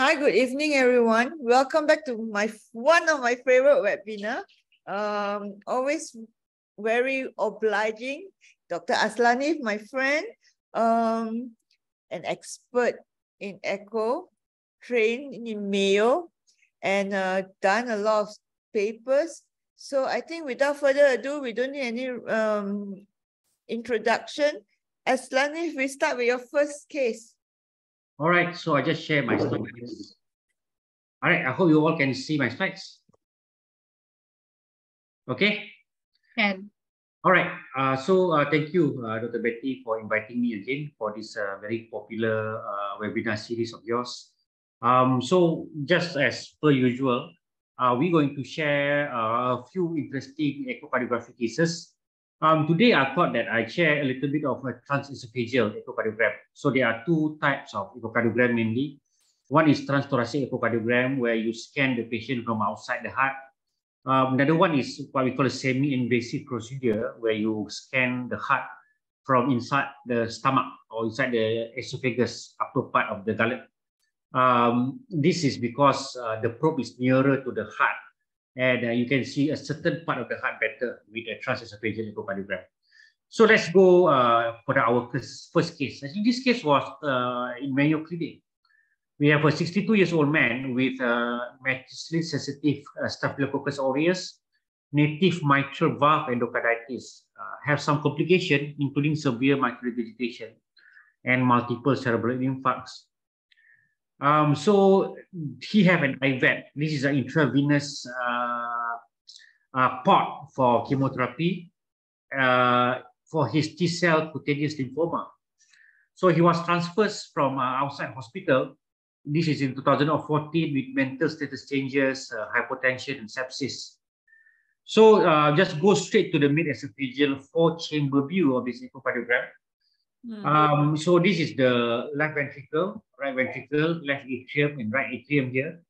Hi, good evening, everyone. Welcome back to my one of my favorite webinar. Um, always very obliging. Dr. Aslani, my friend, um, an expert in echo, trained in Mayo, and uh, done a lot of papers. So I think without further ado, we don't need any um, introduction. Aslani, if we start with your first case. All right, so I just share my slides. All right, I hope you all can see my slides. Okay? Can. All right, uh, so uh, thank you, uh, Dr. Betty, for inviting me again for this uh, very popular uh, webinar series of yours. Um, so just as per usual, uh, we're going to share a few interesting echocardiography cases um, today, I thought that I share a little bit of a transesophageal echocardiogram. So there are two types of echocardiogram mainly. One is transthoracic echocardiogram, where you scan the patient from outside the heart. Um, another one is what we call a semi-invasive procedure, where you scan the heart from inside the stomach or inside the esophagus, upper part of the gullet. Um, this is because uh, the probe is nearer to the heart and uh, you can see a certain part of the heart better with a transesophageal echocardiogram. So let's go uh, for the, our first case. I think this case was uh, in Mayo Clinic. We have a 62 years old man with uh, sensitive uh, Staphylococcus aureus, native mitral valve endocarditis, uh, have some complication including severe mitral regurgitation and multiple cerebral infarcts. Um, so he have an IVET. This is an intravenous uh, uh, pot for chemotherapy uh, for his T-cell cutaneous lymphoma. So he was transferred from uh, outside hospital. This is in 2014 with mental status changes, uh, hypotension, and sepsis. So uh, just go straight to the mid-esophageal four-chamber view of this echocardiogram. Mm. Um, so this is the left ventricle, right ventricle, left atrium, and right atrium here.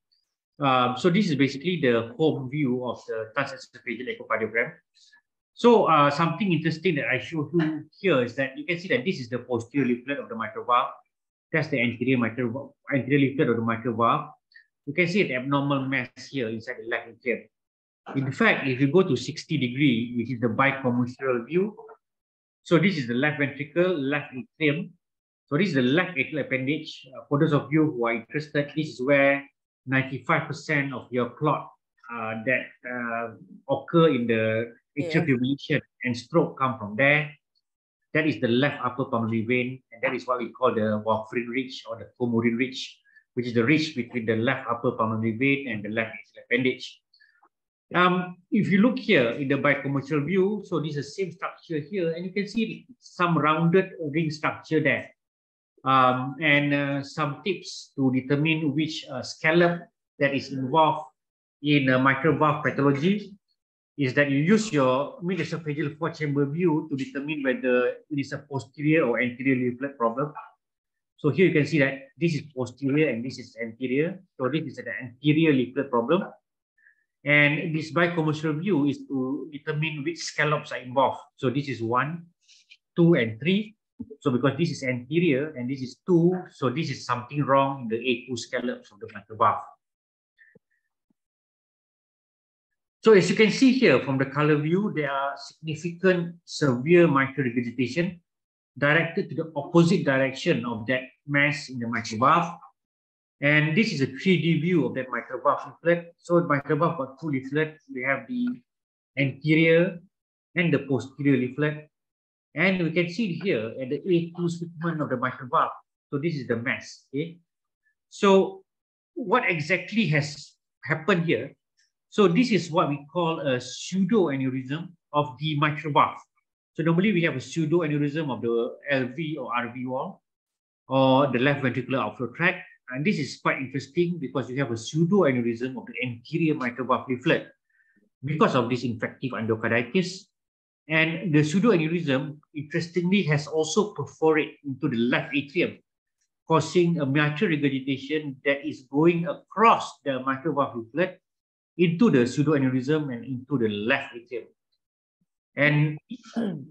Um, so this is basically the home view of the transesophageal echocardiogram. So uh, something interesting that I show you here is that you can see that this is the posterior leaflet of the mitral valve. That's the anterior mitral anterior leaflet of the mitral valve. You can see an abnormal mass here inside the left atrium. In fact, if you go to 60 degree, which is the bicommissural view, so this is the left ventricle, left atrium. So this is the left atrial appendage. Uh, for those of you who are interested, this is where 95% of your clot uh, that uh, occur in the atrial fibrillation and stroke come from there. That is the left upper pulmonary vein, and that is what we call the warfarin ridge or the coumadin ridge, which is the ridge between the left upper pulmonary vein and the left atrial appendage. Um, if you look here in the bicommissural view, so this is the same structure here, and you can see some rounded ring structure there. Um, and uh, some tips to determine which uh, scallop that is involved in uh, mitral valve pathology is that you use your mid-esophageal four-chamber view to determine whether it is a posterior or anterior leaflet problem. So here you can see that this is posterior and this is anterior. So this is an anterior leaflet problem. And this bicommissural view is to determine which scallops are involved. So this is one, two, and three. So because this is anterior and this is two, so this is something wrong in the A2 scallops of the valve. So as you can see here from the color view, there are significant severe mitral regurgitation directed to the opposite direction of that mass in the valve and this is a 3D view of that mitral valve. So mitral valve got two leaflets. We have the anterior and the posterior leaflet. And we can see here at the A2 segment of the mitral valve. So this is the mass. Okay. So what exactly has happened here? So this is what we call a pseudoaneurysm of the mitral valve. So normally we have a pseudoaneurysm of the LV or RV wall or the left ventricular outflow tract and this is quite interesting because you have a pseudoaneurysm of the anterior mitral valve leaflet because of this infective endocarditis. And the pseudoaneurysm, interestingly, has also perforated into the left atrium, causing a mitral regurgitation that is going across the mitral valve leaflet into the pseudoaneurysm and into the left atrium. And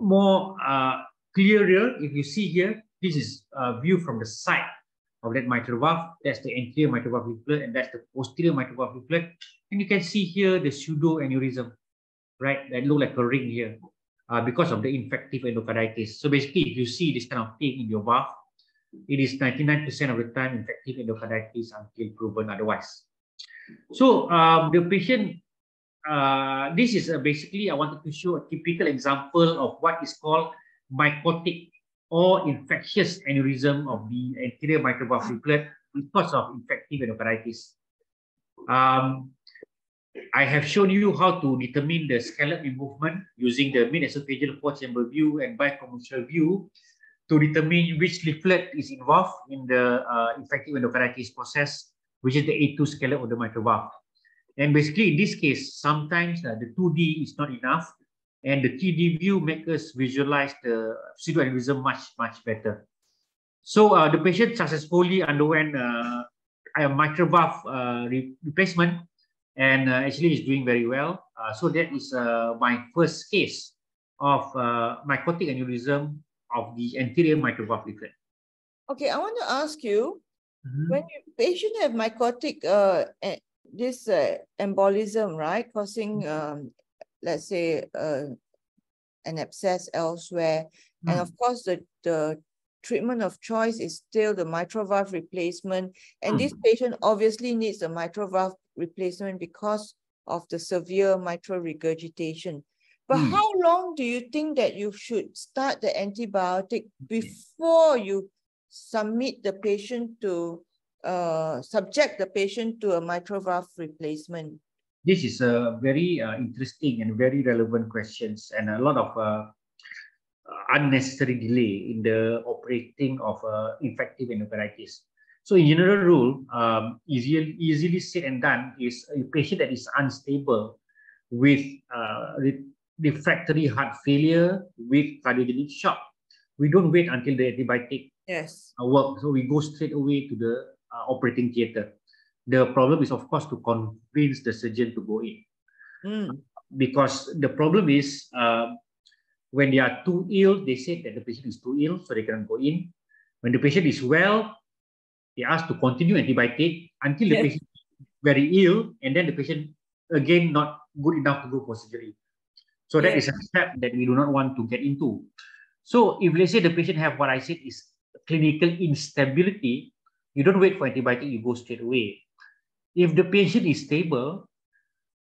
more uh, clearer, if you see here, this is a view from the side of that mitral valve. That's the anterior mitral valve leaflet, and that's the posterior mitral valve leaflet. And you can see here the pseudo aneurysm, right? That look like a ring here uh, because of the infective endocarditis. So basically, if you see this kind of thing in your valve, it is 99% of the time infective endocarditis until proven otherwise. So um, the patient, uh, this is uh, basically, I wanted to show a typical example of what is called mycotic or infectious aneurysm of the anterior mitral valve leaflet because of infective endocarditis. Um, I have shown you how to determine the scallop movement using the mid-esophageal four-chamber view and bicommissural view to determine which leaflet is involved in the uh, infective endocarditis process, which is the A2 scallop of the mitral valve. And basically, in this case, sometimes uh, the 2D is not enough, and the 3D view makes us visualize the pseudoaneurysm much, much better. So uh, the patient successfully underwent uh, a mitral valve uh, re replacement and uh, actually is doing very well. Uh, so that is uh, my first case of uh, mycotic aneurysm of the anterior mitral valve leaflet. Okay, I want to ask you, mm -hmm. when your patient have mycotic uh, this uh, embolism, right, causing, um, let's say, uh, an abscess elsewhere, mm. and of course the the treatment of choice is still the mitral valve replacement, and mm. this patient obviously needs a mitral valve replacement because of the severe mitral regurgitation. But mm. how long do you think that you should start the antibiotic before you submit the patient to uh, subject the patient to a mitral valve replacement? This is a very uh, interesting and very relevant questions and a lot of uh, unnecessary delay in the operating of uh, infective endocarditis. So in general rule, um, easily, easily said and done is a patient that is unstable with uh, refractory heart failure with cardiogenic shock. We don't wait until the antibiotic yes. Uh, work. So we go straight away to the uh, operating theater. The problem is, of course, to convince the surgeon to go in. Mm. Because the problem is, uh, when they are too ill, they say that the patient is too ill, so they cannot go in. When the patient is well, they ask to continue antibiotic until the yes. patient is very ill, and then the patient again not good enough to go for surgery. So that yes. is a step that we do not want to get into. So if let's say the patient have what I said is clinical instability, you don't wait for antibiotic, you go straight away. If the patient is stable,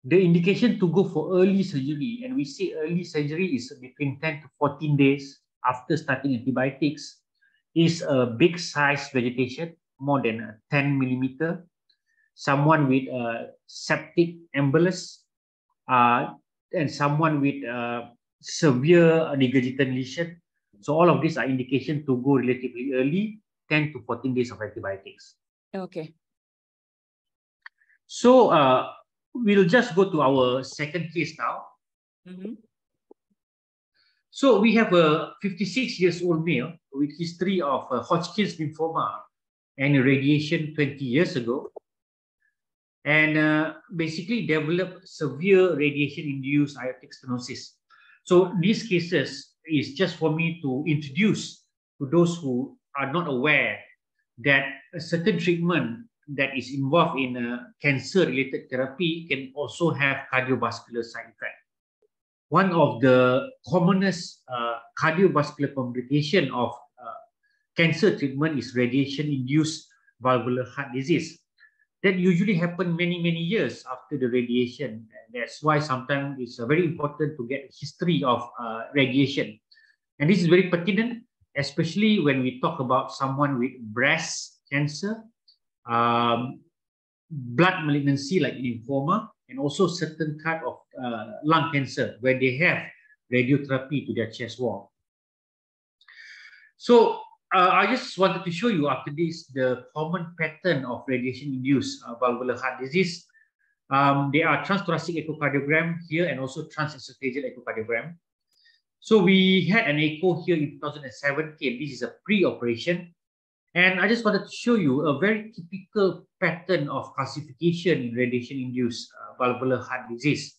the indication to go for early surgery, and we say early surgery is between 10 to 14 days after starting antibiotics, is a big size vegetation more than 10 millimeter, someone with a septic embolus, uh, and someone with a severe regurgitant lesion. So all of these are indication to go relatively early, 10 to 14 days of antibiotics. Okay. So uh, we'll just go to our second case now. Mm -hmm. So we have a 56 years old male with history of uh, Hodgkin's lymphoma and radiation 20 years ago and uh, basically developed severe radiation-induced aortic stenosis. So these cases is just for me to introduce to those who are not aware that a certain treatment that is involved in a cancer-related therapy can also have cardiovascular side effect. One of the commonest uh, cardiovascular complication of cancer treatment is radiation-induced valvular heart disease. That usually happen many, many years after the radiation. And that's why sometimes it's uh, very important to get a history of uh, radiation. And this is very pertinent, especially when we talk about someone with breast cancer, um, blood malignancy like lymphoma, and also certain type of uh, lung cancer where they have radiotherapy to their chest wall. So uh, I just wanted to show you after this the common pattern of radiation-induced uh, valvular heart disease. Um, there are transthoracic echocardiogram here and also transesophageal echocardiogram. So we had an echo here in 2007. Okay, this is a pre-operation. And I just wanted to show you a very typical pattern of calcification in radiation-induced uh, valvular heart disease.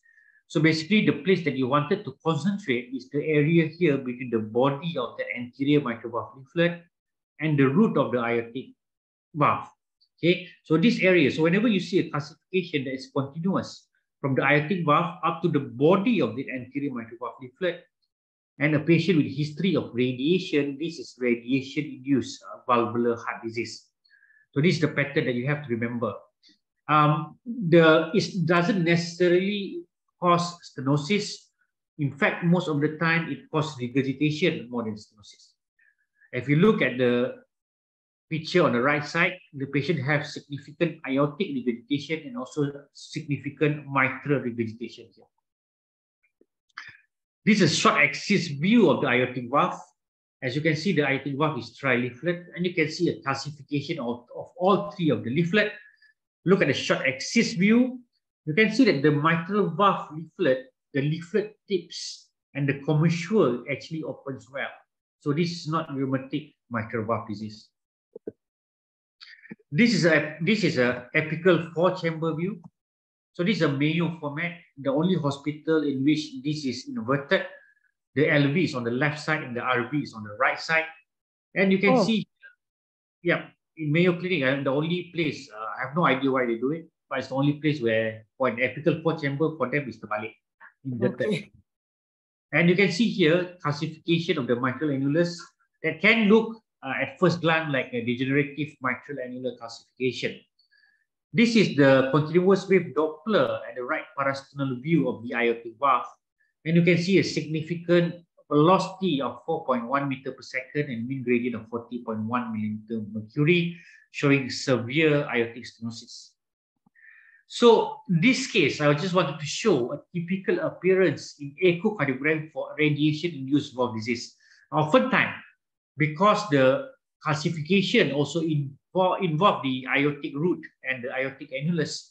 So basically, the place that you wanted to concentrate is the area here between the body of the anterior mitral valve and the root of the aortic. valve. Okay, so this area, so whenever you see a calcification that is continuous from the aortic valve up to the body of the anterior mitral valve and a patient with history of radiation, this is radiation-induced uh, valvular heart disease. So this is the pattern that you have to remember. Um, the it doesn't necessarily cause stenosis. In fact, most of the time it causes regurgitation more than stenosis. If you look at the picture on the right side, the patient has significant aortic regurgitation and also significant mitral regurgitation here. This is a short axis view of the aortic valve. As you can see, the aortic valve is trileaflet, and you can see a calcification of, of all three of the leaflet. Look at the short axis view. You can see that the mitral valve leaflet, the leaflet tips and the commissure actually opens well. So this is not rheumatic mitral valve disease. This is a this is a apical four chamber view. So this is a Mayo format, the only hospital in which this is inverted. The LV is on the left side and the RV is on the right side. And you can oh. see, yeah, in Mayo Clinic, uh, the only place, uh, I have no idea why they do it, but it's the only place where for an apical four chamber for them is the Balik. Okay. And you can see here calcification of the mitral annulus that can look uh, at first glance like a degenerative mitral annular calcification. This is the continuous wave Doppler at the right parasternal view of the aortic valve. And you can see a significant velocity of 4.1 meter per second and mean gradient of 40.1 millimeter mercury, showing severe aortic stenosis. So in this case, I just wanted to show a typical appearance in echocardiogram for radiation-induced valve disease. Oftentimes, because the calcification also involve, involve the aortic root and the aortic annulus,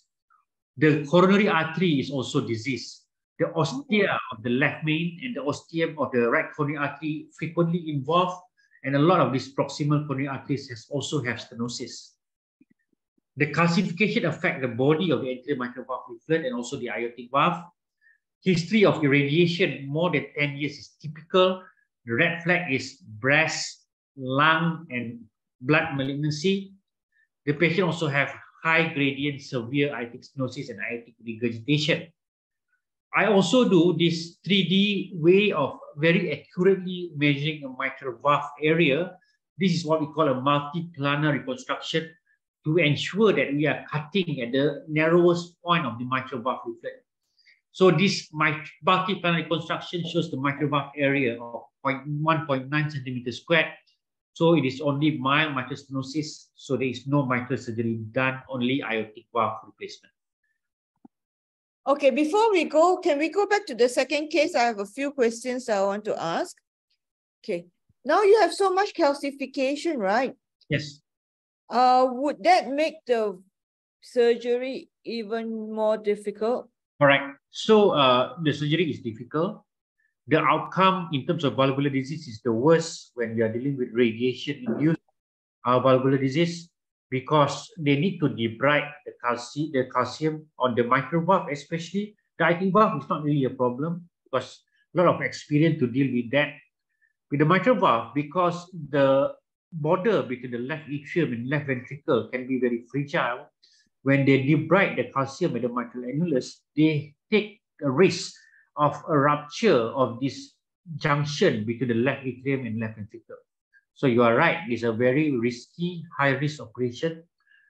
the coronary artery is also diseased. The ostia oh. of the left main and the ostium of the right coronary artery frequently involved, and a lot of these proximal coronary arteries has also have stenosis. The calcification affect the body of the anterior mitral valve leaflet and also the aortic valve. History of irradiation more than 10 years is typical the red flag is breast, lung, and blood malignancy. The patient also have high gradient severe aortic stenosis and aortic regurgitation. I also do this 3D way of very accurately measuring a mitral valve area. This is what we call a multi-planar reconstruction to ensure that we are cutting at the narrowest point of the mitral valve leaflet. So this multi-planar reconstruction shows the mitral valve area of 1.9 centimeters squared. So it is only mild mitral stenosis. So there is no mitral surgery done, only aortic valve replacement. Okay, before we go, can we go back to the second case? I have a few questions I want to ask. Okay, now you have so much calcification, right? Yes. Uh, would that make the surgery even more difficult? Correct. So uh, the surgery is difficult the outcome in terms of valvular disease is the worst when we are dealing with radiation-induced uh, valvular disease because they need to debride the calcium, the calcium on the mitral valve, especially the aortic valve is not really a problem because a lot of experience to deal with that. With the mitral valve, because the border between the left atrium and left ventricle can be very fragile, when they debride the calcium at the mitral annulus, they take a risk of a rupture of this junction between the left atrium and left ventricle. So you are right, it's a very risky, high-risk operation,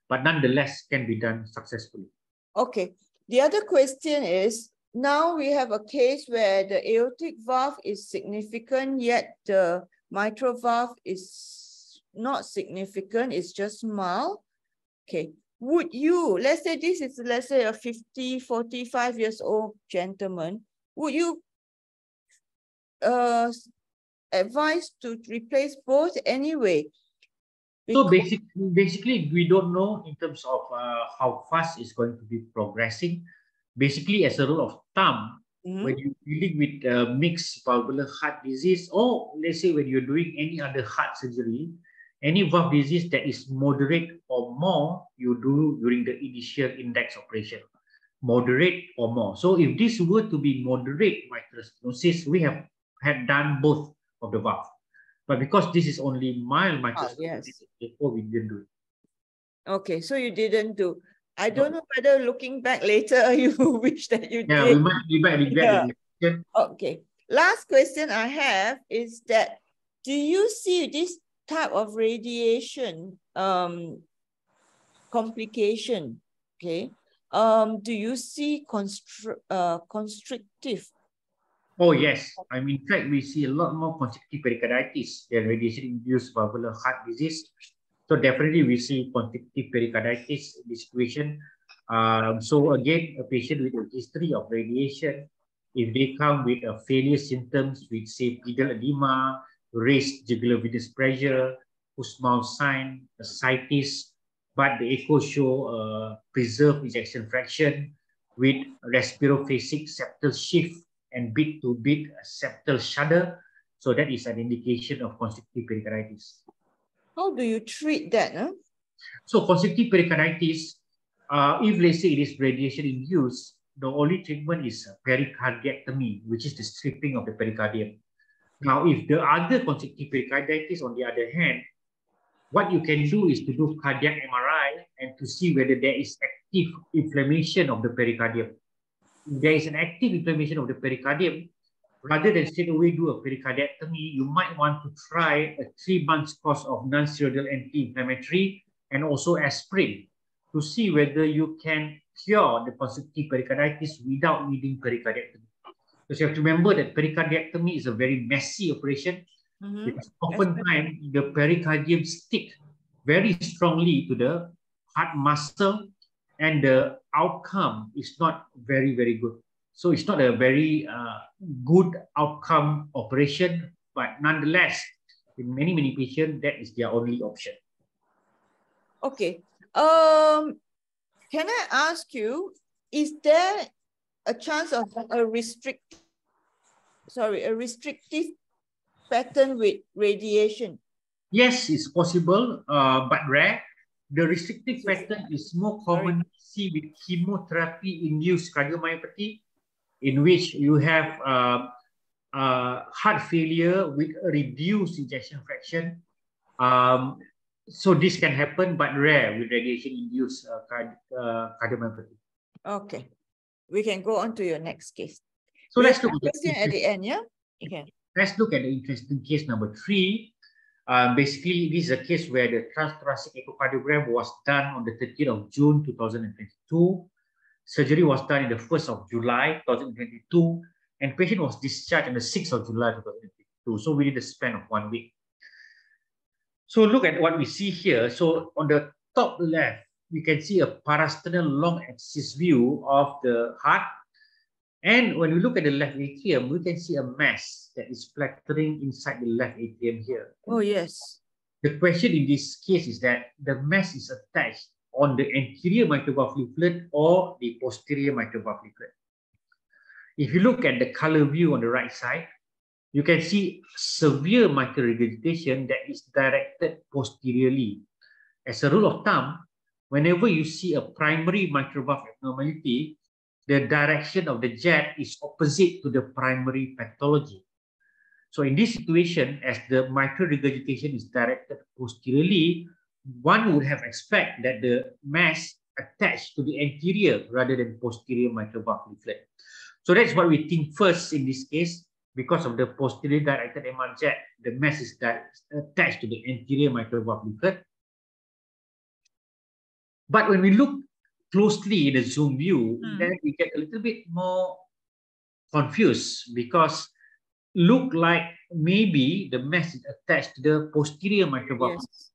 but nonetheless can be done successfully. Okay. The other question is, now we have a case where the aortic valve is significant, yet the mitral valve is not significant, it's just mild. Okay. Would you, let's say this is, let's say a 50, 45 years old gentleman, would you uh, advise to replace both anyway? Because so basically, basically, we don't know in terms of uh, how fast it's going to be progressing. Basically, as a rule of thumb, mm -hmm. when you're dealing with uh, mixed valvular heart disease, or let's say when you're doing any other heart surgery, any valve disease that is moderate or more, you do during the initial index operation moderate or more. So if this were to be moderate mitral stenosis, we have had done both of the valve. But because this is only mild mitral oh, yes. therefore we didn't do it. Okay, so you didn't do. I don't know whether looking back later you wish that you Yeah, did. we might, we might regret Yeah. Okay. Last question I have is that do you see this type of radiation um complication? Okay. Um, do you see constr uh, constrictive? Oh yes, I mean, in fact, we see a lot more constrictive pericarditis than radiation-induced valvular heart disease. So definitely we see constrictive pericarditis in this situation. Um, so again, a patient with a history of radiation, if they come with a failure symptoms with say pedal edema, raised jugular venous pressure, Kussmaul sign, ascites, but the echo show uh, preserved ejection fraction with respirophasic septal shift and beat to beat septal shudder. So that is an indication of constrictive pericarditis. How do you treat that? Huh? So constrictive pericarditis, uh, if let's say it is radiation induced, the only treatment is pericardiectomy, which is the stripping of the pericardium. Now, if the other constrictive pericarditis, on the other hand, what you can do is to do cardiac MRI and to see whether there is active inflammation of the pericardium. If there is an active inflammation of the pericardium, rather than straight away do a pericardiectomy, you might want to try a three months course of non-steroidal anti-inflammatory and also aspirin to see whether you can cure the constrictive pericarditis without needing pericardiectomy. Because you have to remember that pericardiectomy is a very messy operation Mhm. because oftentimes the pericardium stick very strongly to the heart muscle and the outcome is not very, very good. So it's not a very uh, good outcome operation, but nonetheless, in many, many patients, that is their only option. Okay. Um, can I ask you, is there a chance of a restrict, sorry, a restrictive pattern with radiation? Yes, it's possible, uh, but rare. The restrictive pattern is more commonly seen with chemotherapy-induced cardiomyopathy, in which you have uh, uh, heart failure with a reduced ejection fraction. Um, so this can happen, but rare with radiation-induced uh, card, uh, cardiomyopathy. Okay. We can go on to your next case. So We let's look at the question at the end, yeah? Okay. Let's look at the interesting case number three. Um, basically, this is a case where the transthoracic echocardiogram was done on the 30th of June 2022. Surgery was done in the 1st of July 2022, and patient was discharged on the 6th of July 2022. So within the span of one week. So look at what we see here. So on the top left, we can see a parasternal long axis view of the heart and when we look at the left atrium, we can see a mass that is flattering inside the left atrium here. Oh, yes. The question in this case is that the mass is attached on the anterior mitral valve leaflet or the posterior mitral valve leaflet. If you look at the color view on the right side, you can see severe mitral regurgitation that is directed posteriorly. As a rule of thumb, whenever you see a primary mitral valve abnormality, the direction of the jet is opposite to the primary pathology. So in this situation, as the mitral regurgitation is directed posteriorly, one would have expect that the mass attached to the anterior rather than posterior mitral valve leaflet. So that's what we think first in this case, because of the posterior directed MR jet, the mass is attached to the anterior mitral valve leaflet. But when we look closely in a zoom view, Mm. then we get a little bit more confused because look like maybe the mass is attached to the posterior mitral valve. Yes.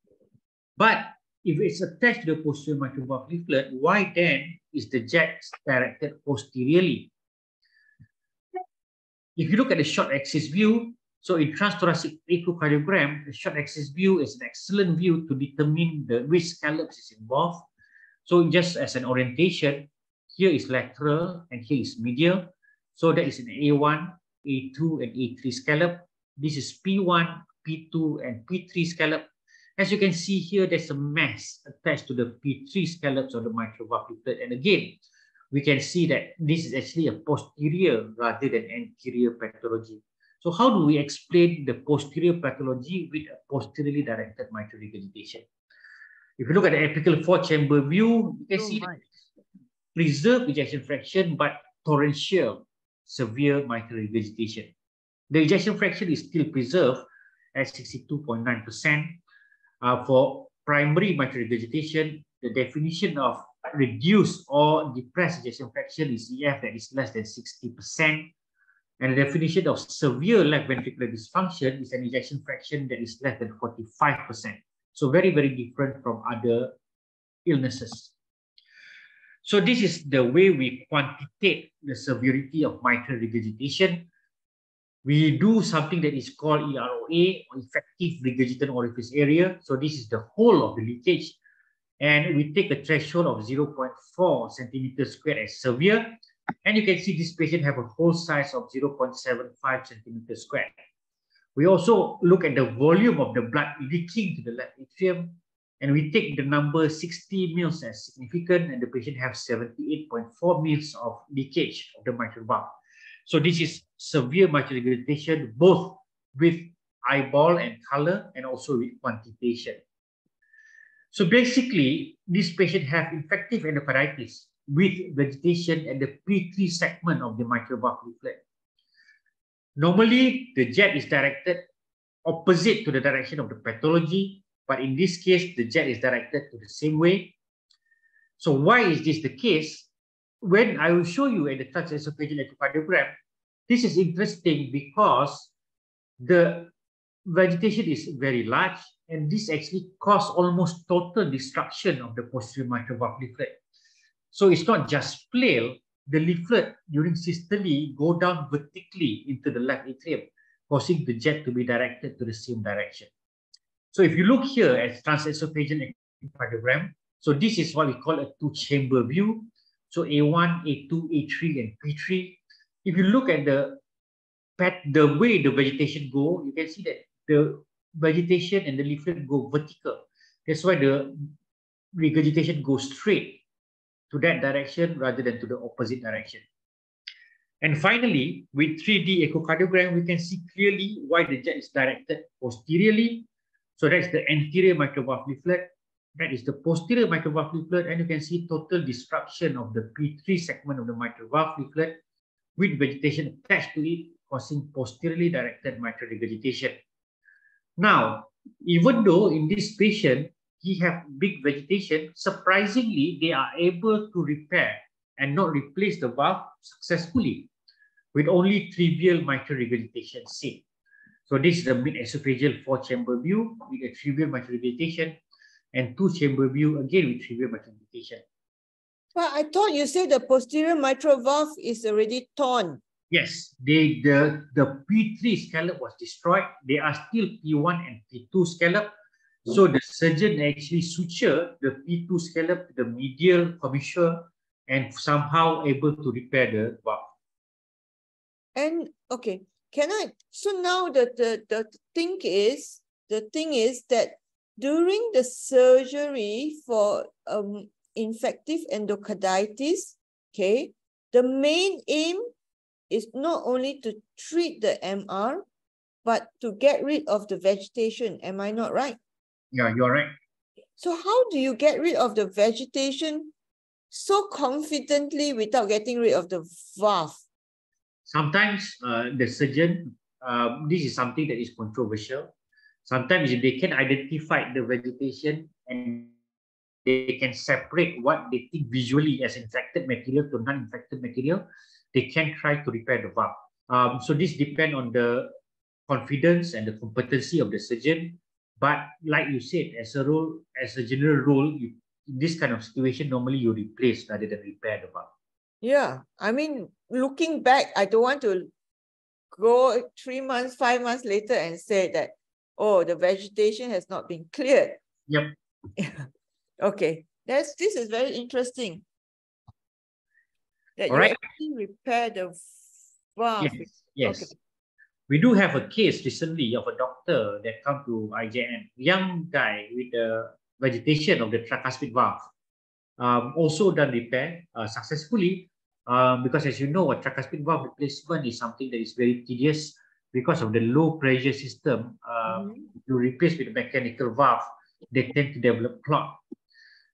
But if it's attached to the posterior mitral valve leaflet, why then is the jet directed posteriorly? If you look at the short axis view, so in transthoracic echocardiogram, the short axis view is an excellent view to determine the which scallops is involved. So just as an orientation, here is lateral and here is medial. So that is an A1, A2, and A3 scallop. This is P1, P2, and P3 scallop. As you can see here, there's a mass attached to the P3 scallops of the mitral. And again, we can see that this is actually a posterior rather than anterior pathology. So how do we explain the posterior pathology with a posteriorly directed mitral regurgitation? If you look at the apical four-chamber view, you can Oh see preserved ejection fraction, but torrential severe mitral regurgitation. The ejection fraction is still preserved at 62.9%. Uh, for primary mitral regurgitation, the definition of reduced or depressed ejection fraction is EF that is less than 60%. And the definition of severe left ventricular dysfunction is an ejection fraction that is less than 45%. So very, very different from other illnesses. So this is the way we quantitate the severity of mitral regurgitation. We do something that is called EROA, or effective regurgitant orifice area. So this is the whole of the leakage. And we take a threshold of 0.4 centimeters squared as severe. And you can see this patient have a hole size of 0.75 centimeters squared. We also look at the volume of the blood leaking to the left atrium and we take the number 60 mils as significant and the patient has 78.4 mils of leakage of the mitral valve. So this is severe mitral regurgitation both with eyeball and color and also with quantitation. So basically, this patient have infective endocarditis with vegetation at the P3 segment of the mitral valve leaflet. Normally, the jet is directed opposite to the direction of the pathology, but in this case, the jet is directed to the same way. So why is this the case? When I will show you at the transesophageal echocardiogram, this is interesting because the vegetation is very large and this actually caused almost total destruction of the posterior mitral valve leaflet. So it's not just flail, the leaflet during systole go down vertically into the left atrium, causing the jet to be directed to the same direction. So if you look here at transesophageal echocardiogram, so this is what we call a two-chamber view. So A1, A2, A3, and P3. If you look at the pat, the way the vegetation go, you can see that the vegetation and the leaflet go vertical. That's why the regurgitation goes straight to that direction rather than to the opposite direction. And finally, with 3D echocardiogram, we can see clearly why the jet is directed posteriorly. So that's the anterior valve leaflet. That is the posterior valve leaflet, and you can see total disruption of the P3 segment of the valve leaflet with vegetation attached to it, causing posteriorly directed mitral regurgitation. Now, even though in this patient, he have big vegetation, surprisingly, they are able to repair and not replace the valve successfully with only trivial mitral regurgitation seen. So this is the mid-esophageal four-chamber view with a trivial mitral regurgitation and two-chamber view again with trivial mitral regurgitation. But I thought you said the posterior mitral valve is already torn. Yes, they, the, the P3 scallop was destroyed. They are still P1 and P2 scallop. So the surgeon actually suture the P2 scallop to the medial commissure and somehow able to repair the valve. And okay, can I? So now the, the, the thing is, the thing is that during the surgery for um, infective endocarditis, okay, the main aim is not only to treat the MR, but to get rid of the vegetation. Am I not right? Yeah, you're right. So how do you get rid of the vegetation so confidently without getting rid of the valve? Sometimes uh, the surgeon, uh, this is something that is controversial. Sometimes if they can identify the vegetation and they can separate what they think visually as infected material to non-infected material, they can try to repair the valve. Um, so this depends on the confidence and the competency of the surgeon. But like you said, as a rule, as a general rule, you, in this kind of situation, normally you replace rather than repair the valve. Yeah, I mean, looking back, I don't want to go three months, five months later and say that, oh, the vegetation has not been cleared. Yep. okay, that's this is very interesting. That All you right. actually repair the valve. Yes, yes. Okay. We do have a case recently of a doctor that come to IJN, young guy with the vegetation of the tricuspid valve. Um, also done repair uh, successfully um, because as you know, a tricuspid valve replacement is something that is very tedious because of the low pressure system. Uh, Mhm. You replace with a mechanical valve, they tend to develop clot.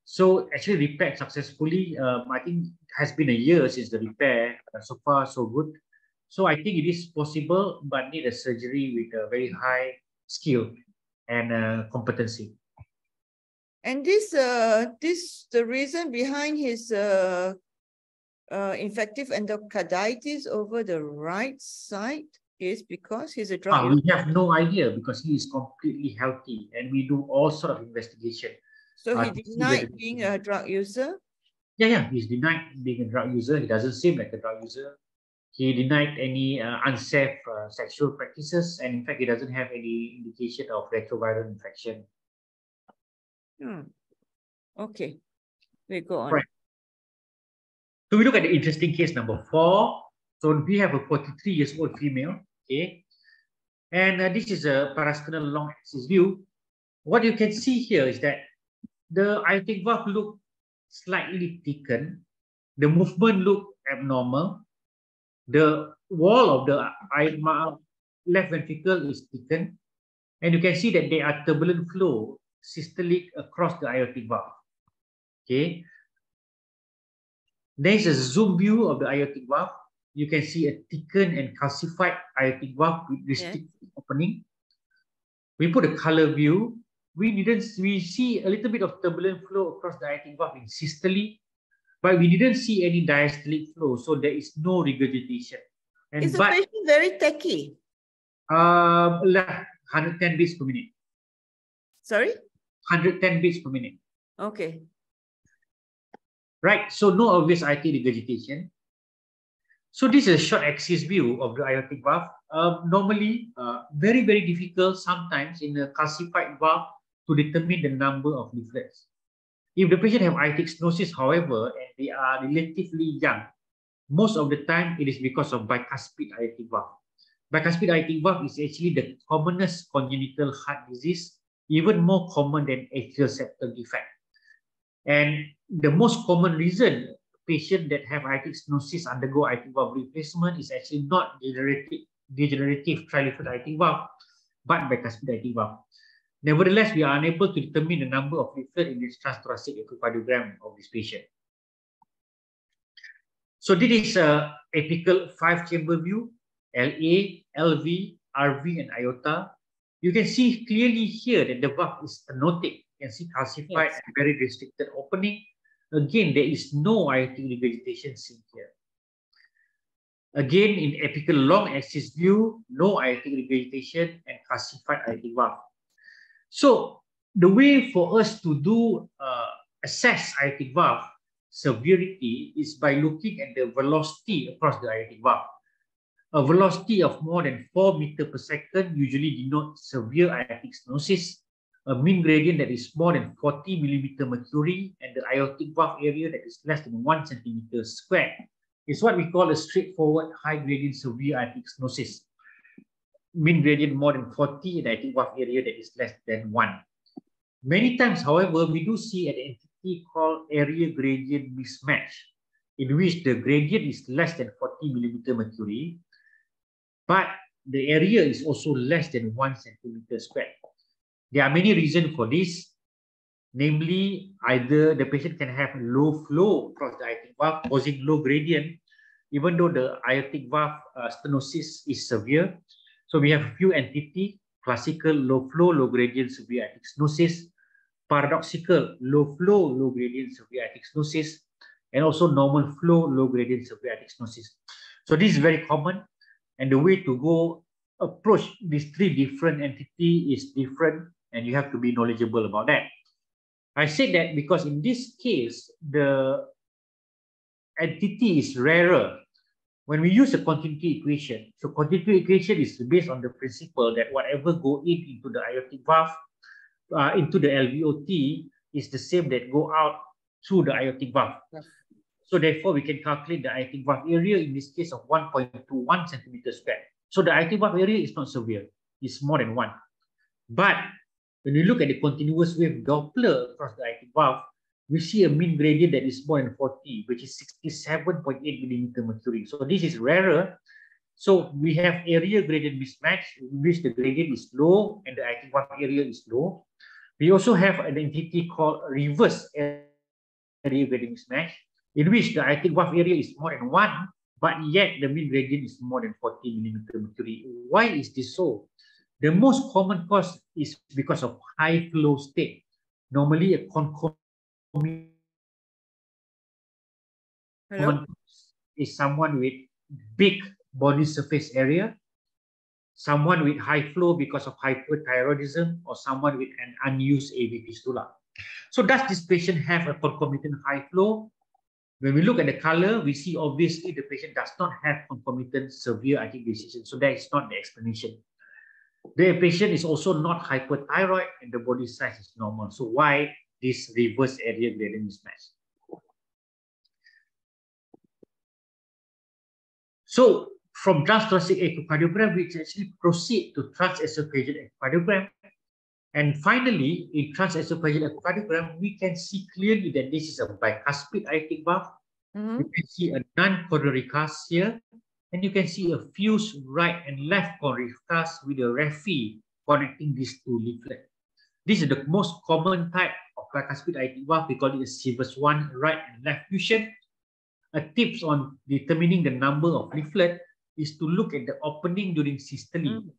So actually repaired successfully. Um, I think it has been a year since the repair. Uh, so far, so good. So I think it is possible, but need a surgery with a very high skill and uh, competency. And this, uh, this the reason behind his uh, uh, infective endocarditis over the right side is because he's a drug. Ah, we have no idea because he is completely healthy, and we do all sort of investigation. So he denied being a drug user? Yeah, yeah, he's denied being a drug user. He doesn't seem like a drug user. He denied any uh, unsafe uh, sexual practices, and in fact, he doesn't have any indication of retroviral infection. Hmm. Okay, we go on. Right. So we look at the interesting case number four. So we have a 43 years old female, okay, and uh, this is a parasternal long axis view. What you can see here is that the aortic valve look slightly thickened. The movement look abnormal. The wall of the left ventricle is thickened. And you can see that there are turbulent flow systolic across the aortic valve. Okay. There is a zoom view of the aortic valve. You can see a thickened and calcified aortic valve with restricted yeah. opening. We put a color view we didn't we see a little bit of turbulent flow across the aortic valve in systole, but we didn't see any diastolic flow, so there is no regurgitation. And is the but, patient very techy? Um, 110 beats per minute. Sorry? 110 beats per minute. Okay. Right, so no obvious IT regurgitation. So this is a short axis view of the aortic valve. Uh, normally, uh, very, very difficult sometimes in a calcified valve to determine the number of leaflets. If the patient have aortic stenosis, however, and they are relatively young, most of the time it is because of bicuspid aortic valve. Bicuspid aortic valve is actually the commonest congenital heart disease, even more common than atrial septal defect. And the most common reason patient that have aortic stenosis undergo aortic valve replacement is actually not degenerative, degenerative trileaflet aortic valve, but bicuspid aortic valve. Nevertheless, we are unable to determine the number of leaflet in this transthoracic echocardiogram of this patient. So this is a apical five-chamber view, LA, LV, RV, and aorta. You can see clearly here that the valve is stenotic. You can see calcified yes. and very restricted opening. Again, there is no aortic regurgitation seen here. Again, in apical long axis view, no aortic regurgitation and calcified aortic valve. So the way for us to do uh, assess aortic valve severity is by looking at the velocity across the aortic valve. A velocity of more than 4 meter per second usually denotes severe aortic stenosis. A mean gradient that is more than 40 millimeter mercury and the aortic valve area that is less than 1 centimeter square is what we call a straightforward high gradient severe aortic stenosis mean gradient more than 40 and I think one area that is less than 1. Many times, however, we do see an entity called area gradient mismatch, in which the gradient is less than 40 millimeter mercury, but the area is also less than 1 centimeter square. There are many reasons for this, namely either the patient can have low flow across the aortic valve causing low gradient, even though the aortic valve uh, stenosis is severe, so we have few entity, classical low flow, low gradient severe aortic stenosis, paradoxical low flow, low gradient severe aortic stenosis, and also normal flow, low gradient severe aortic stenosis. So this is very common. And the way to go approach these three different entity is different and you have to be knowledgeable about that. I say that because in this case, the entity is rarer when we use a continuity equation, so continuity equation is based on the principle that whatever go in into the aortic valve, uh, into the LVOT, is the same that go out through the aortic valve. Yes. So therefore, we can calculate the aortic valve area in this case of 1.21 centimeter square. So the aortic valve area is not severe, it's more than one. But when you look at the continuous wave Doppler across the aortic valve, we see a mean gradient that is more than 40, which is 67.8 millimeter mercury. So this is rarer. So we have area gradient mismatch, in which the gradient is low and the valve area is low. We also have an entity called reverse area gradient mismatch, in which the valve area is more than one, but yet the mean gradient is more than 40 millimeter mercury. Why is this so? The most common cause is because of high flow state. Normally, a concomitant is someone with big body surface area, someone with high flow because of hyperthyroidism, or someone with an unused AV fistula. So does this patient have a concomitant high flow? When we look at the color, we see obviously the patient does not have concomitant severe aortic dissection. So that is not the explanation. The patient is also not hyperthyroid and the body size is normal. So why this reverse area gradient mismatch? So from transthoracic echocardiogram, we actually proceed to transesophageal echocardiogram. And finally, in transesophageal echocardiogram, we can see clearly that this is a bicuspid aortic valve. Mm -hmm. You can see a non-coronary cusp here, and you can see a fused right and left coronary cusp with a raphe connecting these two leaflets. This is the most common type aortic valve. We call it a Sievers 1 right and left fusion a tips on determining the number of leaflet is to look at the opening during systole. Mm.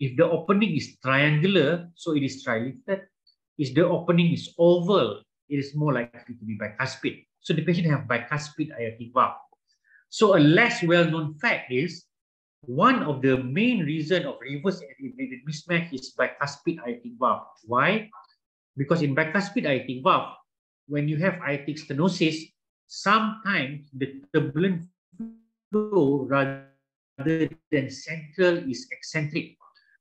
If the opening is triangular, so it is trileaflet. If the opening is oval, it is more likely to be bicuspid. So the patient have bicuspid aortic valve. So a less well-known fact is one of the main reason of reverse aortic mismatch is bicuspid aortic valve. Why? Because in bicuspid aortic valve, when you have aortic stenosis, sometimes the turbulent flow rather than central is eccentric.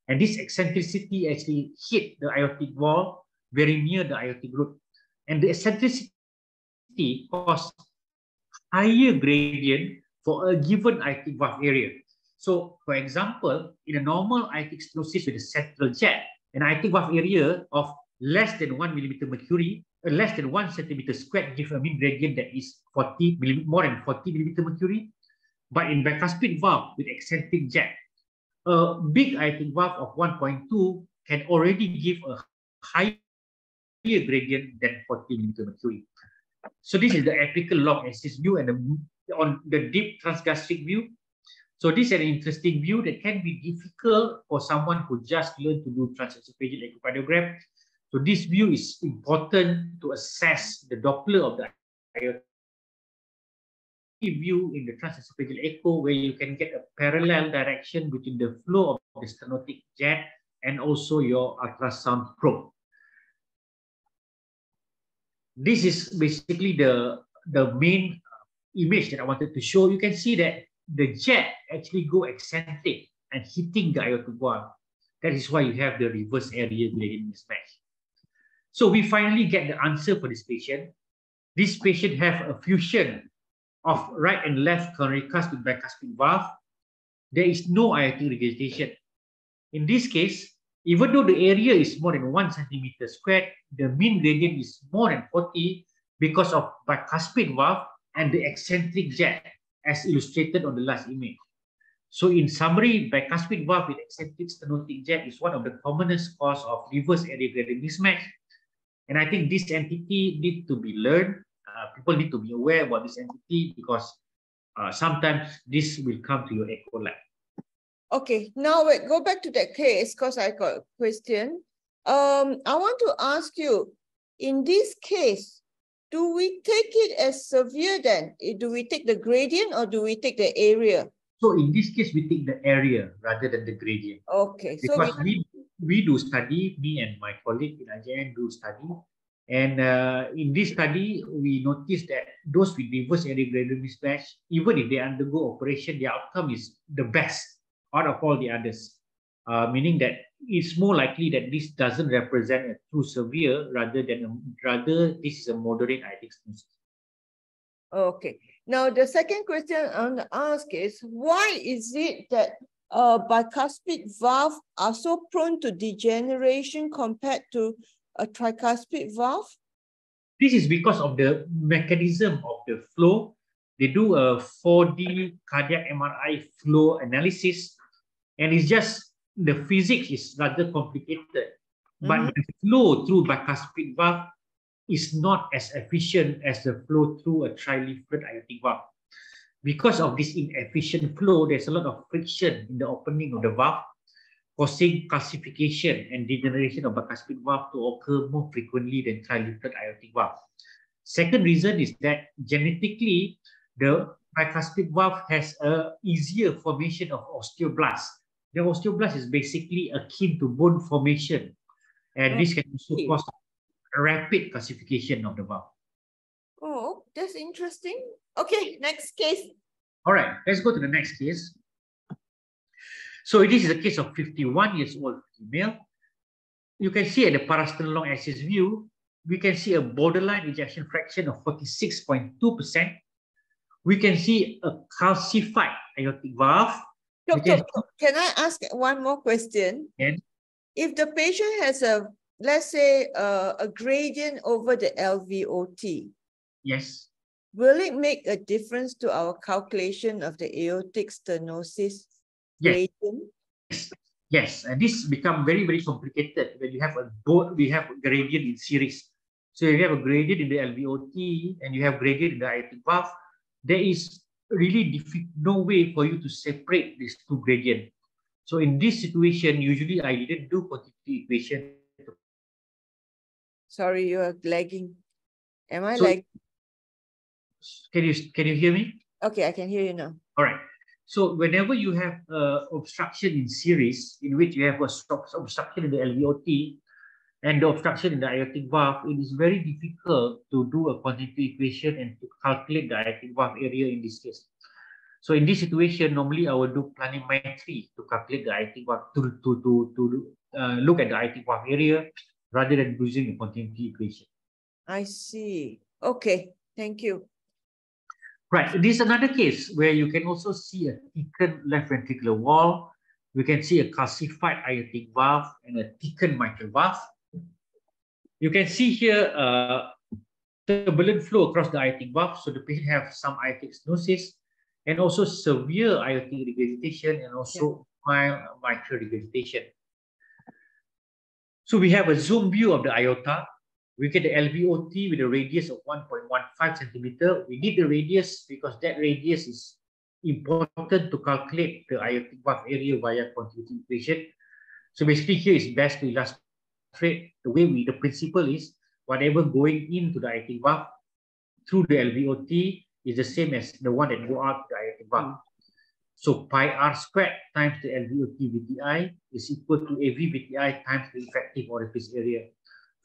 And this eccentricity actually hit the aortic wall very near the aortic root. And the eccentricity causes higher gradient for a given aortic valve area. So, for example, in a normal aortic stenosis with a central jet, an aortic valve area of less than 1 millimeter mercury uh, less than one centimeter squared give a mean gradient that is 40 millimeter, more than 40 millimeter mercury. But in bicuspid valve with eccentric jet, a big aortic valve of 1.2 can already give a higher gradient than 40 millimeter mercury. So this is the apical log axis view and the, on the deep transgastric view. So this is an interesting view that can be difficult for someone who just learned to do transesophageal echocardiogram so this view is important to assess the Doppler of the aortic view in the transesophageal echo where you can get a parallel direction between the flow of the stenotic jet and also your ultrasound probe. This is basically the, the main uh, image that I wanted to show. You can see that the jet actually go eccentric and hitting the aortic valve. That is why you have the reverse area gradient mismatch. So we finally get the answer for this patient. This patient have a fusion of right and left coronary cusp with bicuspid valve. There is no aortic regurgitation. In this case, even though the area is more than one centimeter squared, the mean gradient is more than 40 because of bicuspid valve and the eccentric jet as illustrated on the last image. So in summary, bicuspid valve with eccentric stenotic jet is one of the commonest cause of reverse area gradient mismatch and I think this entity need to be learned. Uh, people need to be aware about this entity because uh, sometimes this will come to your echo lab. Okay, now wait, go back to that case because I got a question. Um, I want to ask you, in this case, do we take it as severe then? Do we take the gradient or do we take the area? So in this case, we take the area rather than the gradient. Okay. Because so we, we we do study, me and my colleague in IJN do study. And uh, in this study, we noticed that those with reverse gradient mismatch, even if they undergo operation, their outcome is the best out of all the others. Uh, meaning that it's more likely that this doesn't represent a true severe rather than a, rather this is a moderate aortic stenosis. Okay. Now the second question I want to ask is why is it that uh, bicuspid valve are so prone to degeneration compared to a tricuspid valve? This is because of the mechanism of the flow. They do a 4D cardiac MRI flow analysis, and it's just the physics is rather complicated. but Mhm. the flow through bicuspid valve is not as efficient as the flow through a trileaflet aortic valve. Because of this inefficient flow, there's a lot of friction in the opening of the valve, causing calcification and degeneration of bicuspid valve to occur more frequently than trileaflet aortic valve. Second reason is that genetically, the bicuspid valve has a easier formation of osteoblast. The osteoblast is basically akin to bone formation, and this can also cause rapid calcification of the valve. That's interesting. Okay, next case. All right, let's go to the next case. So this is a case of 51 years old female. You can see at the parasternal long axis view, we can see a borderline ejection fraction of 46.2%. We can see a calcified aortic valve. Doctor, can- can I ask one more question? Yes. If the patient has a, let's say, uh, a gradient over the LVOT, Yes, will it make a difference to our calculation of the aortic stenosis Yes. gradient? yes, yes, and this become very, very complicated when you have a both we have gradient in series. So if you have a gradient in the LVOT and you have gradient in the aortic valve, there is really no way for you to separate these two gradient. So in this situation, usually I didn't do continuity equation. Sorry, you are lagging. Am I So- like, Can you can you hear me? okay, I can hear you now. All right. So whenever you have uh, obstruction in series, in which you have a obstruction in the LVOT and the obstruction in the aortic valve, it is very difficult to do a continuity equation and to calculate the aortic valve area in this case. So in this situation, normally I will do planimetry to calculate the aortic valve, to, to, to, to uh, look at the aortic valve area rather than using a continuity equation. I see. Okay, thank you. Right. This is another case where you can also see a thickened left ventricular wall. We can see a calcified aortic valve and a thickened mitral valve. You can see here uh, turbulent flow across the aortic valve. So the patient have some aortic stenosis and also severe aortic regurgitation and also mild mitral regurgitation. So we have a zoom view of the aorta we get the LVOT with a radius of 1.15 centimeter. We need the radius because that radius is important to calculate the aortic valve area via continuity equation. So basically here is best to illustrate the way we, the principle is whatever going into the aortic valve through the LVOT is the same as the one that go out the aortic valve. So pi r squared times the LVOT VTI is equal to AV VTI times the effective orifice area.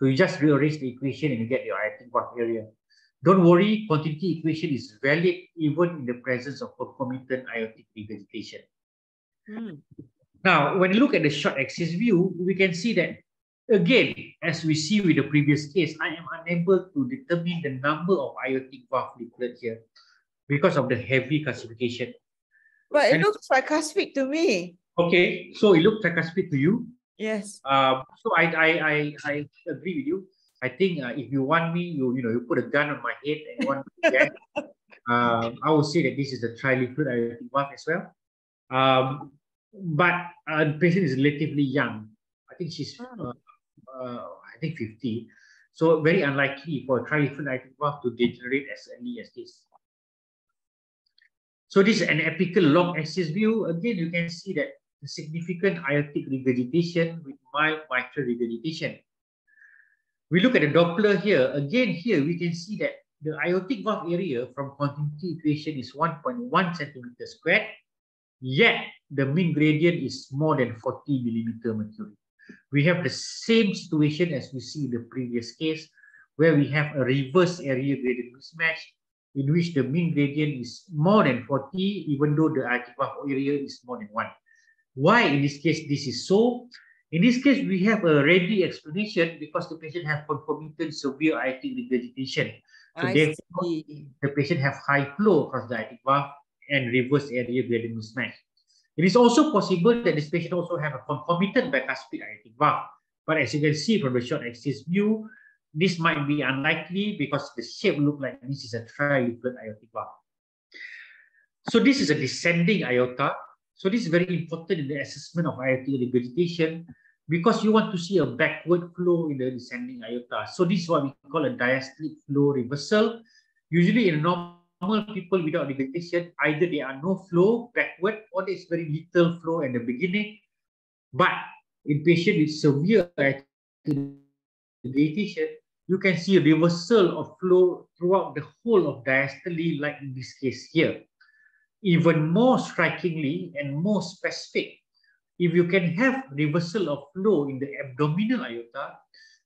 So you just rearrange the equation and you get your valve area. Don't worry, continuity equation is valid even in the presence of concomitant aortic regurgitation. Hmm. Now, when you look at the short axis view, we can see that again, as we see with the previous case, I am unable to determine the number of aortic valve leaflet here because of the heavy calcification. But it And- looks tricuspid to me. Okay, so it looks tricuspid to you. Yes. Um, so I, I, I, I agree with you. I think uh, if you want me, you, you know, you put a gun on my head and want me get, uh, I would say that this is a trileaflet aortic valve as well. Um, but uh, the patient is relatively young. I think she's, uh, uh, I think 50. So very unlikely for a trileaflet aortic valve to degenerate as early as this. So this is an apical long axis view. Again, you can see that significant aortic regurgitation with mild mitral regurgitation. We look at the Doppler here. Again, here we can see that the aortic valve area from continuity equation is 1.1 centimeter squared, yet the mean gradient is more than 40 millimeter mercury. We have the same situation as we see in the previous case, where we have a reverse area gradient mismatch in which the mean gradient is more than 40, even though the aortic valve area is more than 1. Why in this case this is so? In this case, we have a ready explanation because the patient have concomitant severe aortic regurgitation. So I therefore, see. the patient have high flow across the aortic valve and reverse area gradient mismatch. It is also possible that this patient also have a concomitant bicuspid aortic valve. But as you can see from the short axis view, this might be unlikely because the shape look like this is a trileaflet aortic valve. So this is a descending aorta. So this is very important in the assessment of aortic regurgitation because you want to see a backward flow in the descending aorta. So this is what we call a diastolic flow reversal. Usually in normal people without regurgitation, either there are no flow backward or there's very little flow at the beginning. But in patient with severe regurgitation, you can see reversal of flow throughout the whole of diastole, like in this case here. Even more strikingly and more specific, if you can have reversal of flow in the abdominal aorta,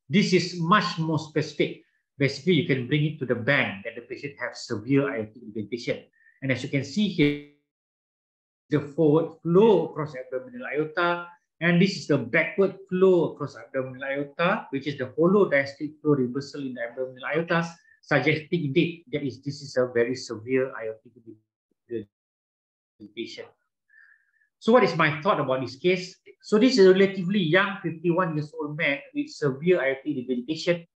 this is much more specific. Basically, you can bring it to the bank that the patient has severe aortic regurgitation. And as you can see here, the forward flow across abdominal aorta, and this is the backward flow across abdominal aorta, which is the holodiastolic flow reversal in the abdominal aorta, suggesting indeed that is this is a very severe aortic regurgitation. So what is my thought about this case? So this is a relatively young 51 years old man with severe aortic regurgitation,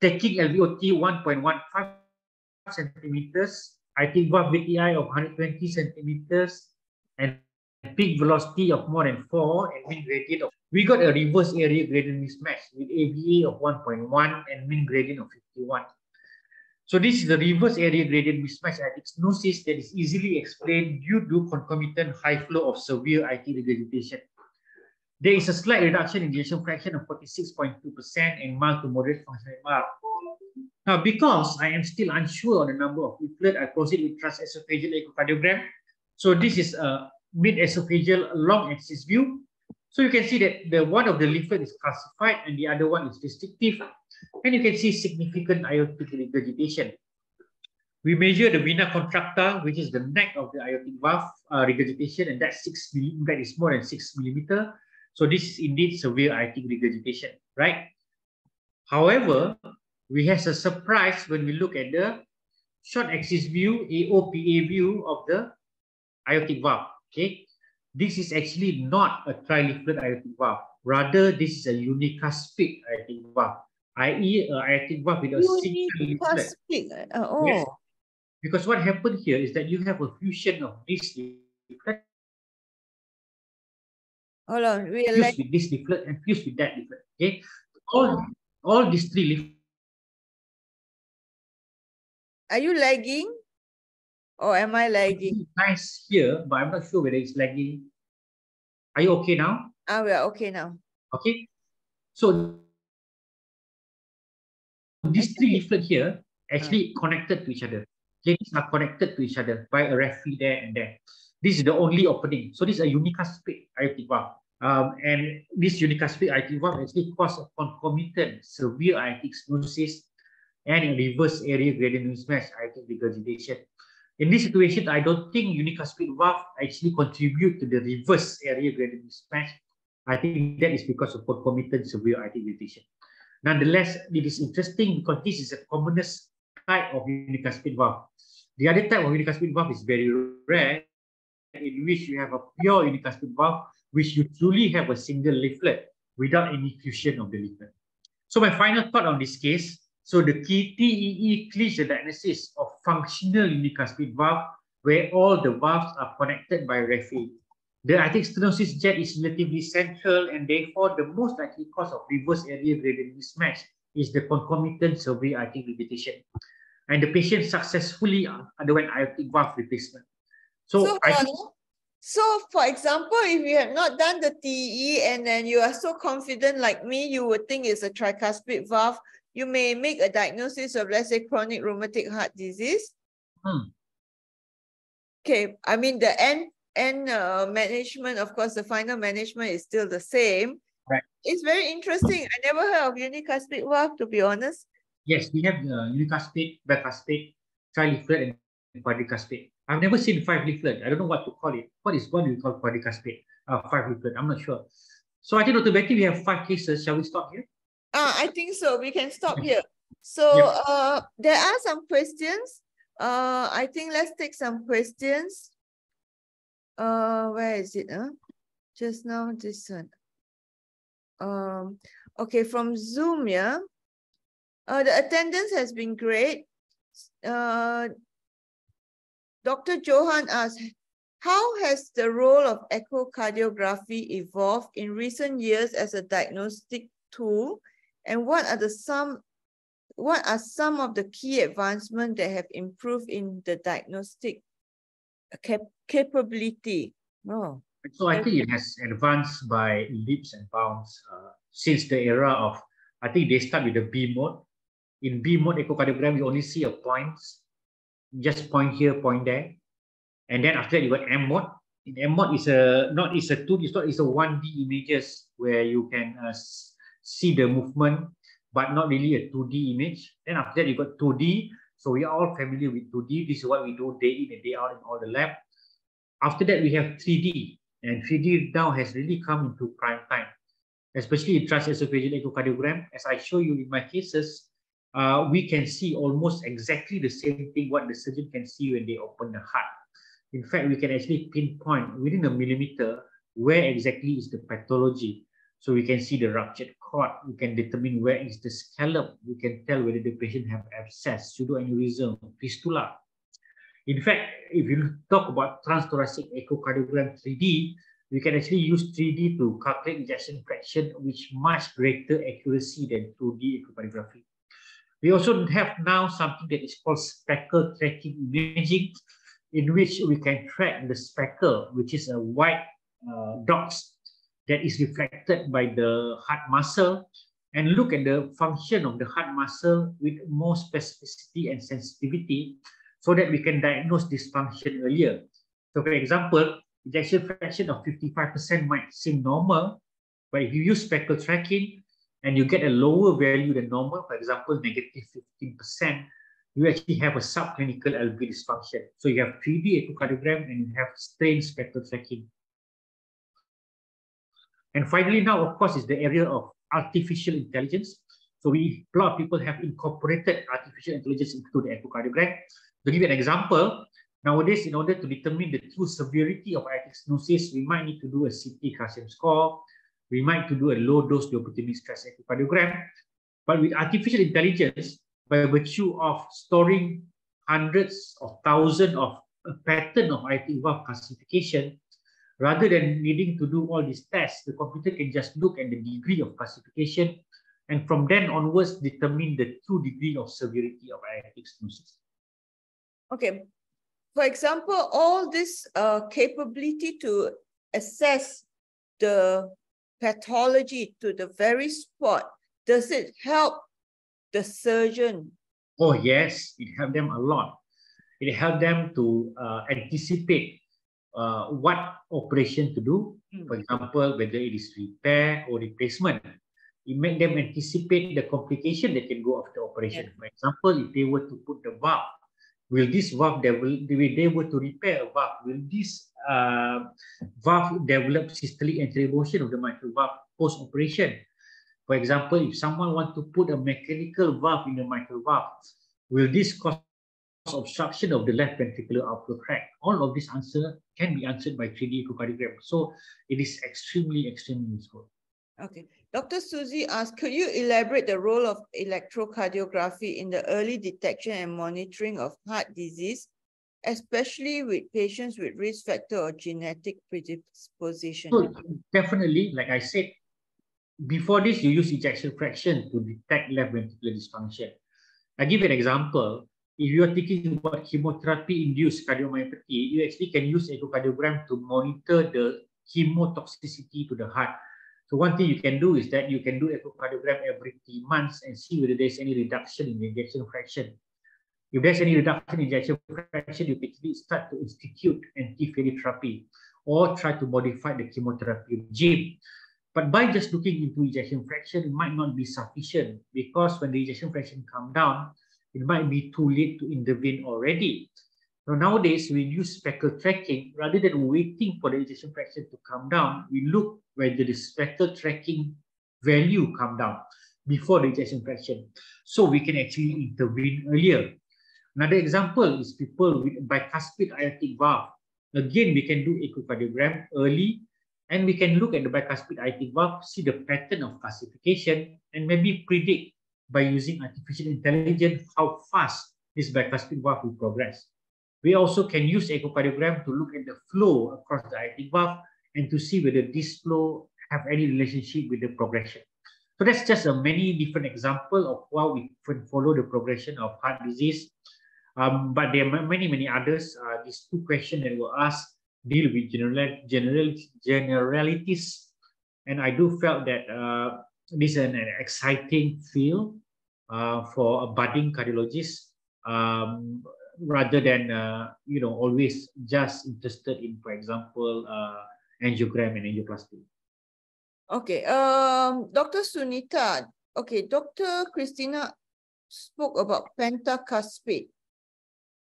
taking LVOT 1.15 centimeters, I think valve VTI of 120 centimeters, and peak velocity of more than 4 and mean gradient of we got a reverse area gradient mismatch with AVA of 1.1 and mean gradient of 51. So this is the reverse area gradient mismatch stenosis that is easily explained due to concomitant high flow of severe IT regurgitation. There is a slight reduction in ejection fraction of 46.2% and mild to moderate functional MR. Now, because I am still unsure on the number of leaflet, I proceed with transesophageal echocardiogram. So this is a mid-esophageal long axis view. So you can see that the one of the leaflet is calcified and the other one is restrictive. And you can see significant aortic regurgitation. We measure the vena contracta, which is the neck of the aortic valve uh, regurgitation, and that's six that is more than six millimeter. So this is indeed severe aortic regurgitation, right? However, we have a surprise when we look at the short axis view, AOPA view of the aortic valve. Okay, this is actually not a trileaflet aortic valve. Rather, this is a unicuspid aortic valve i.e. Uh, aortic valve with a single leaflet. Uh, oh. Yes. Because what happened here is that you have a fusion of this leaflet. Hold on, we are fused like... with this leaflet and fused with that leaflet. Okay, all all these three leaflets. Are you lagging? Or am I lagging? Nice here, but I'm not sure whether it's lagging. Are you okay now? Ah, we are okay now. Okay. So these three leaflets here actually connected to each other. These are connected to each other by a referee there and there. This is the only opening. So this is a aortic valve. Um, and this aortic valve actually cause a concomitant severe aortic stenosis and a reverse area gradient mismatch aortic regurgitation. In this situation, I don't think unicuspid valve actually contribute to the reverse area gradient mismatch. I think that is because of concomitant severe aortic regurgitation. Nonetheless, it is interesting because this is a commonest type of unicuspid valve. The other type of unicuspid valve is very rare, in which you have a pure unicuspid valve, which you truly have a single leaflet without any fusion of the leaflet. So my final thought on this case, so the TEE clears the diagnosis of functional unicuspid valve where all the valves are connected by raphe. The aortic stenosis jet is relatively central and therefore the most likely cause of reverse area gradient mismatch is the concomitant severe aortic regurgitation. And the patient successfully underwent aortic valve replacement. So, so, I so for example, if you have not done the TE and then you are so confident like me, you would think it's a tricuspid valve, you may make a diagnosis of, let's say, chronic rheumatic heart disease. Hmm. Okay, I mean, the end and uh, management, of course, the final management is still the same. Right. It's very interesting. I never heard of unicuspid valve, to be honest. Yes, we have uh, unicuspid, bicuspid, trileaflet, and quadricuspid. I've never seen five leaflet. I don't know what to call it. What is what do you call quadricuspid? Uh, five leaflet. I'm not sure. So I think, Dr. Betty, we have five cases. Shall we stop here? Uh, I think so. We can stop here. So yep. uh, there are some questions. Uh, I think let's take some questions. Uh, where is it? Huh? Just now, this one. Um, okay, from Zoom, yeah. Uh, the attendance has been great. Uh, Dr. Johan asked, how has the role of echocardiography evolved in recent years as a diagnostic tool? And what are the some what are some of the key advancements that have improved in the diagnostic cap capability? Oh. So I think it has advanced by leaps and bounds uh, since the era of, I think they start with the B mode. In B mode echocardiogram, you only see a point, just point here, point there. And then after that, you got M mode. In M mode is a not is a two, it's not it's a 1D images where you can uh, see the movement, but not really a 2D image. Then after that, you got 2D. So we are all familiar with 2D. This is what we do day in and day out in all the lab. After that, we have 3D. And 3D now has really come into prime time, especially in transesophageal echocardiogram. As I show you in my cases, uh, we can see almost exactly the same thing what the surgeon can see when they open the heart. In fact, we can actually pinpoint within a millimeter where exactly is the pathology. So we can see the ruptured cord. We can determine where is the scallop. We can tell whether the patient have abscess, pseudoaneurysm, fistula. In fact, if you talk about transthoracic echocardiogram 3D, we can actually use 3D to calculate ejection fraction with much greater accuracy than 2D echocardiography. We also have now something that is called speckle tracking imaging, in which we can track the speckle, which is a white uh, dots that is reflected by the heart muscle, and look at the function of the heart muscle with more specificity and sensitivity so that we can diagnose this function earlier. So for example, ejection fraction of 55% might seem normal, but if you use speckle tracking and you get a lower value than normal, for example, negative 15%, you actually have a subclinical LV dysfunction. So you have 3D echocardiogram and you have strain speckle tracking. And finally, now, of course, is the area of artificial intelligence. So we, a lot of people have incorporated artificial intelligence into the echocardiogram. To give you an example, nowadays, in order to determine the true severity of aortic stenosis, we might need to do a CT calcium score. We might to do a low dose dobutamine stress echocardiogram. But with artificial intelligence, by virtue of storing hundreds of thousands of a pattern of aortic valve calcification, rather than needing to do all these tests, the computer can just look at the degree of calcification and from then onwards determine the true degree of severity of aortic stenosis. Okay. For example, all this uh, capability to assess the pathology to the very spot, does it help the surgeon? Oh, yes, it helped them a lot. It helped them to uh, anticipate uh, what operation to do. Mm. For example, whether it is repair or replacement. It make them anticipate the complication that can go after operation. For example, if they were to put the valve Will this valve develop, will they able to repair a valve? Will this uh, valve develop systolic anteromotion of the mitral valve post-operation? For example, if someone want to put a mechanical valve in the mitral valve, will this cause obstruction of the left ventricular outflow tract? All of this answer can be answered by 3D echocardiogram. So it is extremely, extremely useful. Okay. Dr. Susie asked, could you elaborate the role of electrocardiography in the early detection and monitoring of heart disease, especially with patients with risk factor or genetic predisposition? So definitely, like I said, before this, you use ejection fraction to detect left ventricular dysfunction. I give an example. If you are thinking about chemotherapy-induced cardiomyopathy, you actually can use echocardiogram to monitor the chemotoxicity to the heart so one thing you can do is that you can do echocardiogram every three months and see whether there's any reduction in the ejection fraction. If there's any reduction in ejection fraction, you can start to institute anti-failure therapy or try to modify the chemotherapy regime. But by just looking into ejection fraction, it might not be sufficient because when the ejection fraction come down, it might be too late to intervene already. So nowadays, we use speckle tracking rather than waiting for the ejection fraction to come down. We look whether the speckle tracking value come down before the ejection fraction. So we can actually intervene earlier. Another example is people with bicuspid aortic valve. Again, we can do echocardiogram early and we can look at the bicuspid aortic valve, see the pattern of calcification and maybe predict by using artificial intelligence how fast this bicuspid valve will progress. We also can use echocardiogram to look at the flow across the aortic valve and to see whether this flow have any relationship with the progression. So that's just a many different example of how we can follow the progression of heart disease. Um, but there are many, many others. Uh, these two questions that were asked deal with general, general, generalities. And I do felt that uh, this is an, an exciting field uh, for a budding cardiologist um, rather than, uh, you know, always just interested in, for example, uh, angiogram and angioplasty. Okay, um, Dr. Sunita, okay, Dr. Christina spoke about pentacuspid.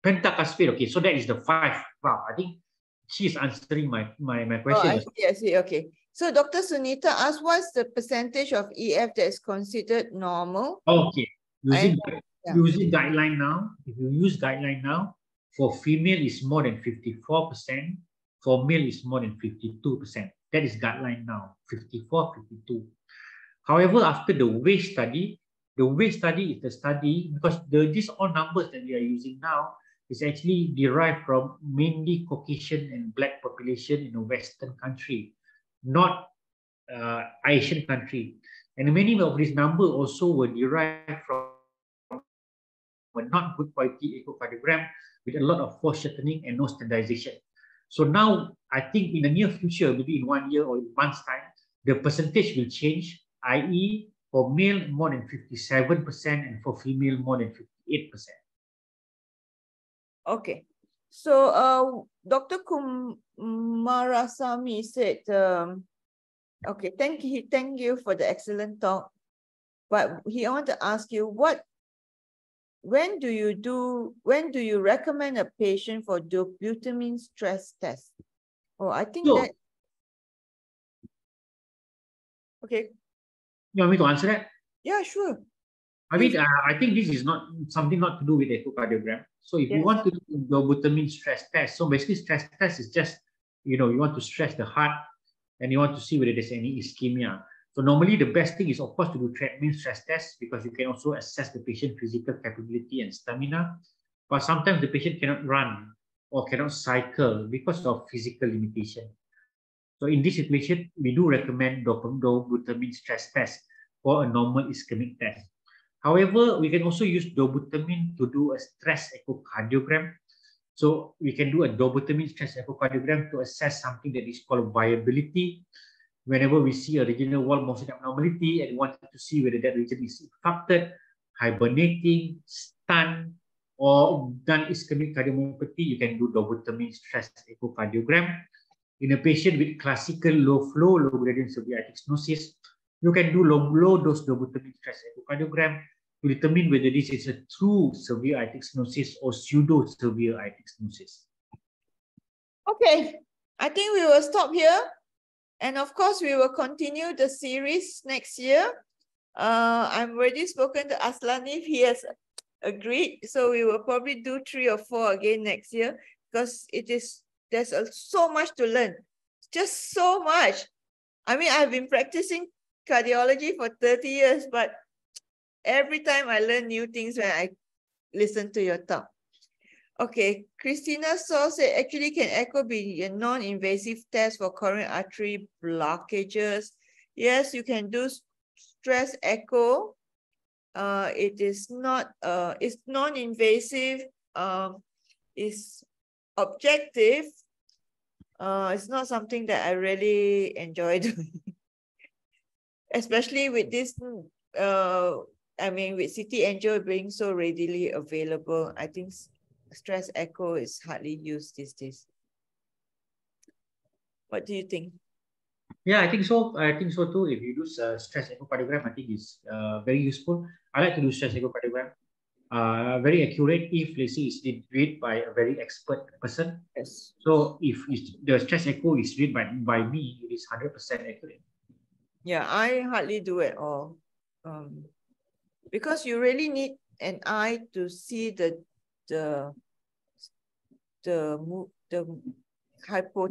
Pentacuspid, okay, so that is the five valve. I think she's answering my, my, my question. Oh, I see, I see, okay. So Dr. Sunita asked, what's the percentage of EF that is considered normal? Okay, using, yeah. using guideline now, if you use guideline now, for female is more than 54%, for male is more than 52%. That is guideline now, 54, 52. However, after the WASE study, the WASE study is the study because the, these all numbers that we are using now is actually derived from mainly Caucasian and Black population in a Western country, not uh, Asian country. And many of these numbers also were derived from a not good quality echocardiogram with a lot of foreshortening and no standardization. So now I think in the near future, maybe in one year or in months time, the percentage will change, i.e. for male more than 57% and for female more than 58%. Okay. So uh, Dr. Kumarasamy said, um, okay, thank you, thank you for the excellent talk. But he I want to ask you, what when do you do, when do you recommend a patient for dobutamine stress test? Oh, I think that, okay. You want me to answer that? Yeah, sure. I mean, uh, I think this is not something not to do with echocardiogram. So if yes. you want to do dobutamine stress test, so basically stress test is just, you know, you want to stress the heart and you want to see whether there's any ischemia. So normally the best thing is of course to do treadmill stress test because you can also assess the patient physical capability and stamina. But sometimes the patient cannot run or cannot cycle because of physical limitation. So in this situation, we do recommend dobutamine stress test for a normal ischemic test. However, we can also use dobutamine to do a stress echocardiogram. So we can do a dobutamine stress echocardiogram to assess something that is called viability whenever we see a regional wall motion abnormality and want to see whether that region is infected, hibernating, stunned, or done ischemic cardiomyopathy, you can do dobutamine stress echocardiogram. In a patient with classical low flow, low gradient severe aortic stenosis, you can do low, low dose dobutamine stress echocardiogram to determine whether this is a true severe aortic stenosis or pseudo severe aortic stenosis. Okay, I think we will stop here. And of course, we will continue the series next year. Uh, I'm already spoken to Aslan if he has agreed. So we will probably do three or four again next year because it is there's so much to learn. Just so much. I mean, I've been practicing cardiology for 30 years, but every time I learn new things when I listen to your talk. Okay, Christina Saw said actually can echo be a non-invasive test for coronary artery blockages. Yes, you can do stress echo. Uh, it is not, uh, it's non-invasive, um, it's objective. Uh, it's not something that I really enjoy doing. Especially with this, uh, I mean, with CT Angio being so readily available, I think stress echo is hardly used these days. What do you think? Yeah, I think so. I think so too. If you do uh, stress echocardiogram, I think it's uh, very useful. I like to do stress echocardiogram. Uh, very accurate if let's say it's read by a very expert person. Yes. So if the stress echo is read by, by me, it is 100% accurate. Yeah, I hardly do it all. Um, because you really need an eye to see the the the the hypo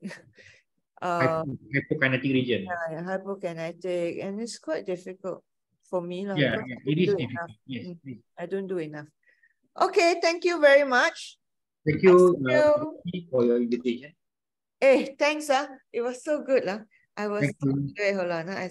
uh, hypokinetic region. Yeah, hypokinetic, and it's quite difficult for me. Yeah, yeah it is difficult. Yes, mm, I don't do enough. Okay, thank you very much. Thank you, uh, for your invitation. Hey, thanks. Uh. It was so good. Uh. I was you. wait, hold on. I